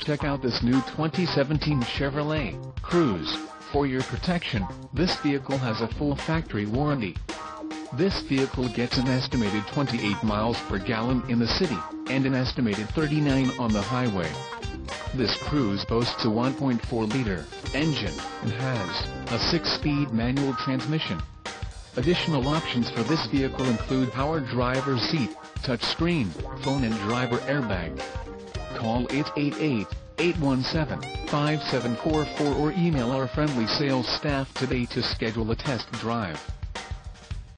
Check out this new 2017 Chevrolet Cruze. For your protection, this vehicle has a full factory warranty. This vehicle gets an estimated 28 miles per gallon in the city, and an estimated 39 on the highway. This Cruze boasts a 1.4-liter engine, and has a 6-speed manual transmission. Additional options for this vehicle include power driver's seat, touchscreen, phone and driver airbag. Call 888-817-5744 or email our friendly sales staff today to schedule a test drive.